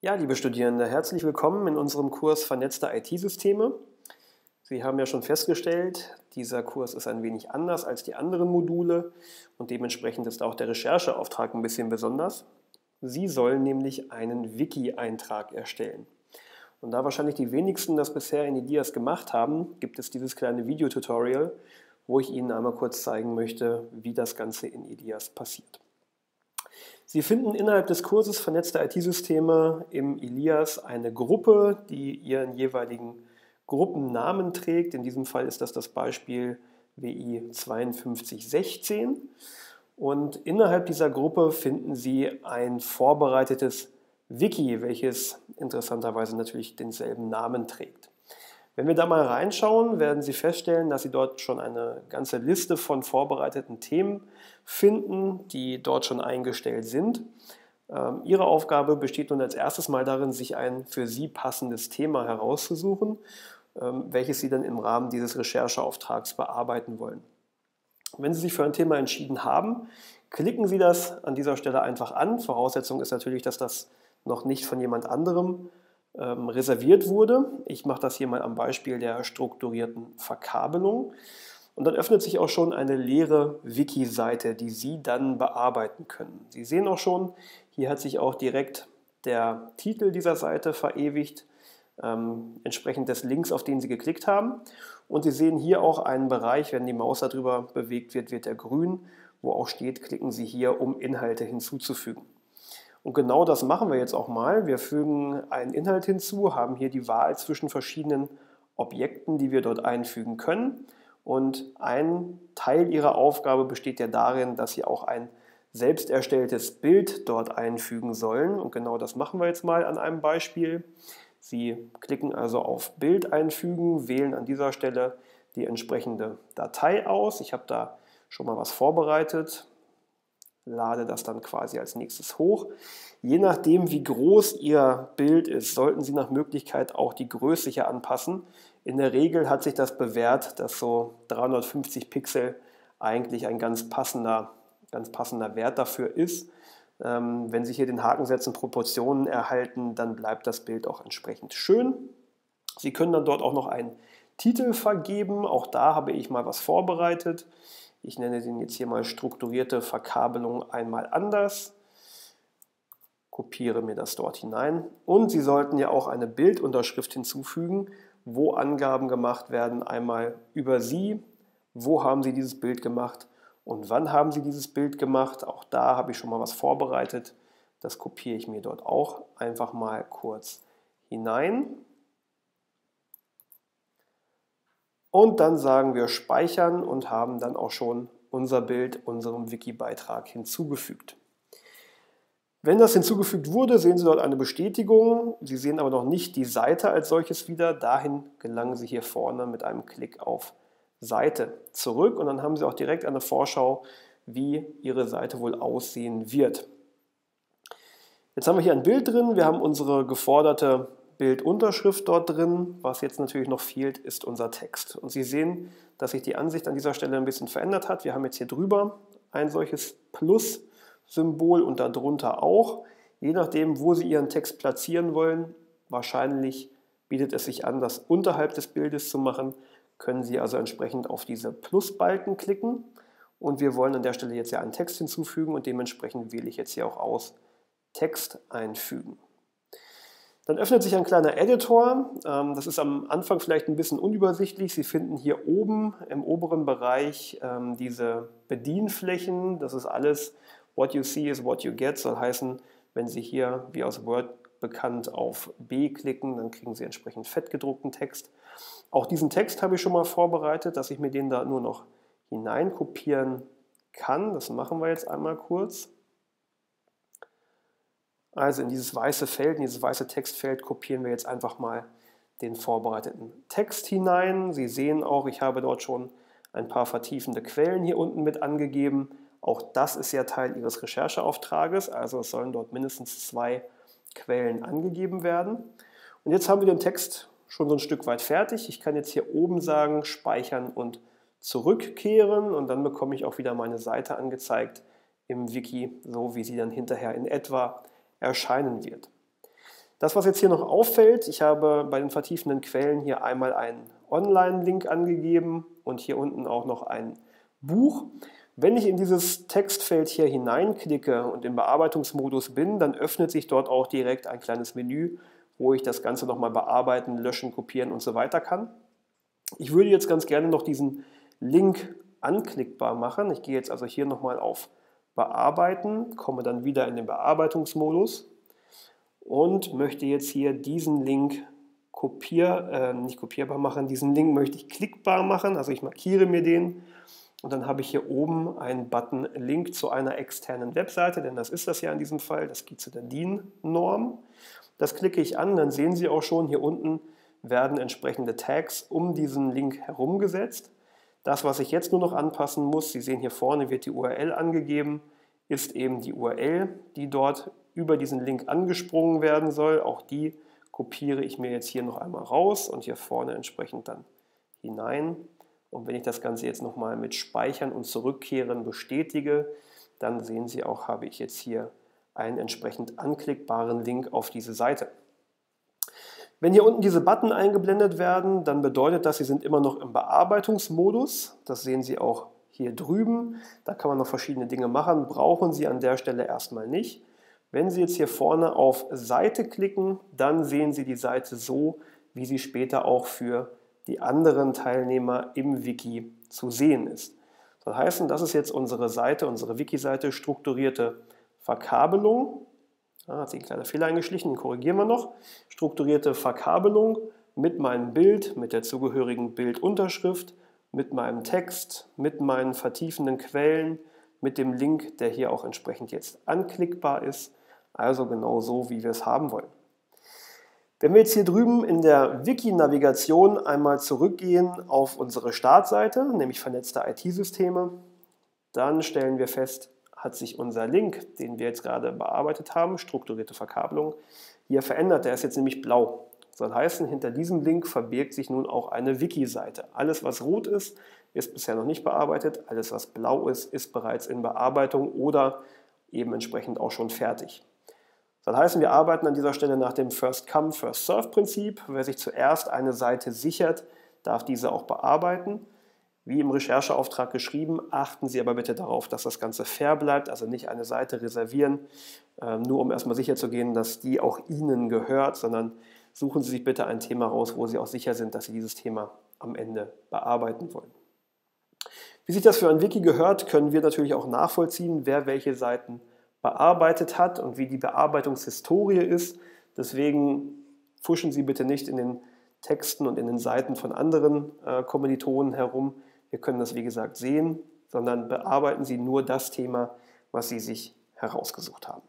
Ja, liebe Studierende, herzlich willkommen in unserem Kurs Vernetzte IT-Systeme. Sie haben ja schon festgestellt, dieser Kurs ist ein wenig anders als die anderen Module und dementsprechend ist auch der Rechercheauftrag ein bisschen besonders. Sie sollen nämlich einen Wiki-Eintrag erstellen. Und da wahrscheinlich die wenigsten das bisher in Elias gemacht haben, gibt es dieses kleine Videotutorial, wo ich Ihnen einmal kurz zeigen möchte, wie das Ganze in Elias passiert. Sie finden innerhalb des Kurses Vernetzte IT-Systeme im Elias eine Gruppe, die ihren jeweiligen Gruppennamen trägt. In diesem Fall ist das das Beispiel WI 5216. Und innerhalb dieser Gruppe finden Sie ein vorbereitetes Wiki, welches interessanterweise natürlich denselben Namen trägt. Wenn wir da mal reinschauen, werden Sie feststellen, dass Sie dort schon eine ganze Liste von vorbereiteten Themen finden, die dort schon eingestellt sind. Ähm, Ihre Aufgabe besteht nun als erstes mal darin, sich ein für Sie passendes Thema herauszusuchen, ähm, welches Sie dann im Rahmen dieses Rechercheauftrags bearbeiten wollen. Wenn Sie sich für ein Thema entschieden haben, klicken Sie das an dieser Stelle einfach an. Voraussetzung ist natürlich, dass das noch nicht von jemand anderem ähm, reserviert wurde. Ich mache das hier mal am Beispiel der strukturierten Verkabelung. Und dann öffnet sich auch schon eine leere Wiki-Seite, die Sie dann bearbeiten können. Sie sehen auch schon, hier hat sich auch direkt der Titel dieser Seite verewigt, ähm, entsprechend des Links, auf den Sie geklickt haben. Und Sie sehen hier auch einen Bereich, wenn die Maus darüber bewegt wird, wird er grün, wo auch steht, klicken Sie hier, um Inhalte hinzuzufügen. Und genau das machen wir jetzt auch mal. Wir fügen einen Inhalt hinzu, haben hier die Wahl zwischen verschiedenen Objekten, die wir dort einfügen können. Und ein Teil Ihrer Aufgabe besteht ja darin, dass Sie auch ein selbst erstelltes Bild dort einfügen sollen. Und genau das machen wir jetzt mal an einem Beispiel. Sie klicken also auf Bild einfügen, wählen an dieser Stelle die entsprechende Datei aus. Ich habe da schon mal was vorbereitet lade das dann quasi als nächstes hoch. Je nachdem, wie groß Ihr Bild ist, sollten Sie nach Möglichkeit auch die Größe hier anpassen. In der Regel hat sich das bewährt, dass so 350 Pixel eigentlich ein ganz passender, ganz passender Wert dafür ist. Ähm, wenn Sie hier den Haken setzen, Proportionen erhalten, dann bleibt das Bild auch entsprechend schön. Sie können dann dort auch noch einen Titel vergeben. Auch da habe ich mal was vorbereitet. Ich nenne den jetzt hier mal strukturierte Verkabelung einmal anders. Kopiere mir das dort hinein. Und Sie sollten ja auch eine Bildunterschrift hinzufügen, wo Angaben gemacht werden. Einmal über Sie, wo haben Sie dieses Bild gemacht und wann haben Sie dieses Bild gemacht. Auch da habe ich schon mal was vorbereitet. Das kopiere ich mir dort auch einfach mal kurz hinein. Und dann sagen wir speichern und haben dann auch schon unser Bild unserem Wiki-Beitrag hinzugefügt. Wenn das hinzugefügt wurde, sehen Sie dort eine Bestätigung. Sie sehen aber noch nicht die Seite als solches wieder. Dahin gelangen Sie hier vorne mit einem Klick auf Seite zurück und dann haben Sie auch direkt eine Vorschau, wie Ihre Seite wohl aussehen wird. Jetzt haben wir hier ein Bild drin. Wir haben unsere geforderte Bildunterschrift dort drin. Was jetzt natürlich noch fehlt, ist unser Text. Und Sie sehen, dass sich die Ansicht an dieser Stelle ein bisschen verändert hat. Wir haben jetzt hier drüber ein solches Plus-Symbol und darunter auch. Je nachdem, wo Sie Ihren Text platzieren wollen, wahrscheinlich bietet es sich an, das unterhalb des Bildes zu machen, können Sie also entsprechend auf diese Plusbalken klicken. Und wir wollen an der Stelle jetzt ja einen Text hinzufügen und dementsprechend wähle ich jetzt hier auch aus Text einfügen. Dann öffnet sich ein kleiner Editor. Ähm, das ist am Anfang vielleicht ein bisschen unübersichtlich. Sie finden hier oben im oberen Bereich ähm, diese Bedienflächen. Das ist alles What you see is what you get. Soll heißen, wenn Sie hier, wie aus Word bekannt, auf B klicken, dann kriegen Sie entsprechend fettgedruckten Text. Auch diesen Text habe ich schon mal vorbereitet, dass ich mir den da nur noch hineinkopieren kann. Das machen wir jetzt einmal kurz. Also in dieses weiße Feld, in dieses weiße Textfeld kopieren wir jetzt einfach mal den vorbereiteten Text hinein. Sie sehen auch, ich habe dort schon ein paar vertiefende Quellen hier unten mit angegeben. Auch das ist ja Teil Ihres Rechercheauftrages, also es sollen dort mindestens zwei Quellen angegeben werden. Und jetzt haben wir den Text schon so ein Stück weit fertig. Ich kann jetzt hier oben sagen, speichern und zurückkehren und dann bekomme ich auch wieder meine Seite angezeigt im Wiki, so wie sie dann hinterher in etwa erscheinen wird. Das, was jetzt hier noch auffällt, ich habe bei den vertiefenden Quellen hier einmal einen Online-Link angegeben und hier unten auch noch ein Buch. Wenn ich in dieses Textfeld hier hineinklicke und im Bearbeitungsmodus bin, dann öffnet sich dort auch direkt ein kleines Menü, wo ich das Ganze nochmal bearbeiten, löschen, kopieren und so weiter kann. Ich würde jetzt ganz gerne noch diesen Link anklickbar machen. Ich gehe jetzt also hier nochmal auf Bearbeiten, komme dann wieder in den Bearbeitungsmodus und möchte jetzt hier diesen Link kopier, äh, nicht kopierbar machen, diesen Link möchte ich klickbar machen, also ich markiere mir den und dann habe ich hier oben einen Button Link zu einer externen Webseite, denn das ist das ja in diesem Fall, das geht zu der DIN-Norm. Das klicke ich an, dann sehen Sie auch schon, hier unten werden entsprechende Tags um diesen Link herumgesetzt. Das, was ich jetzt nur noch anpassen muss, Sie sehen hier vorne wird die URL angegeben, ist eben die URL, die dort über diesen Link angesprungen werden soll. Auch die kopiere ich mir jetzt hier noch einmal raus und hier vorne entsprechend dann hinein. Und wenn ich das Ganze jetzt nochmal mit Speichern und Zurückkehren bestätige, dann sehen Sie auch, habe ich jetzt hier einen entsprechend anklickbaren Link auf diese Seite. Wenn hier unten diese Button eingeblendet werden, dann bedeutet das, sie sind immer noch im Bearbeitungsmodus. Das sehen Sie auch hier drüben. Da kann man noch verschiedene Dinge machen, brauchen Sie an der Stelle erstmal nicht. Wenn Sie jetzt hier vorne auf Seite klicken, dann sehen Sie die Seite so, wie sie später auch für die anderen Teilnehmer im Wiki zu sehen ist. Das heißt, das ist jetzt unsere Seite, unsere Wiki-Seite, strukturierte Verkabelung. Da hat sich ein kleiner Fehler eingeschlichen, den korrigieren wir noch. Strukturierte Verkabelung mit meinem Bild, mit der zugehörigen Bildunterschrift, mit meinem Text, mit meinen vertiefenden Quellen, mit dem Link, der hier auch entsprechend jetzt anklickbar ist. Also genau so, wie wir es haben wollen. Wenn wir jetzt hier drüben in der Wiki-Navigation einmal zurückgehen auf unsere Startseite, nämlich vernetzte IT-Systeme, dann stellen wir fest, hat sich unser Link, den wir jetzt gerade bearbeitet haben, strukturierte Verkabelung, hier verändert. Der ist jetzt nämlich blau. Soll heißen, hinter diesem Link verbirgt sich nun auch eine Wiki-Seite. Alles, was rot ist, ist bisher noch nicht bearbeitet. Alles, was blau ist, ist bereits in Bearbeitung oder eben entsprechend auch schon fertig. Das heißt, wir arbeiten an dieser Stelle nach dem First-Come, First-Serve-Prinzip. Wer sich zuerst eine Seite sichert, darf diese auch bearbeiten. Wie im Rechercheauftrag geschrieben, achten Sie aber bitte darauf, dass das Ganze fair bleibt, also nicht eine Seite reservieren, ähm, nur um erstmal sicher zu gehen, dass die auch Ihnen gehört, sondern suchen Sie sich bitte ein Thema raus, wo Sie auch sicher sind, dass Sie dieses Thema am Ende bearbeiten wollen. Wie sich das für ein Wiki gehört, können wir natürlich auch nachvollziehen, wer welche Seiten bearbeitet hat und wie die Bearbeitungshistorie ist. Deswegen fuschen Sie bitte nicht in den Texten und in den Seiten von anderen äh, Kommilitonen herum. Wir können das, wie gesagt, sehen, sondern bearbeiten Sie nur das Thema, was Sie sich herausgesucht haben.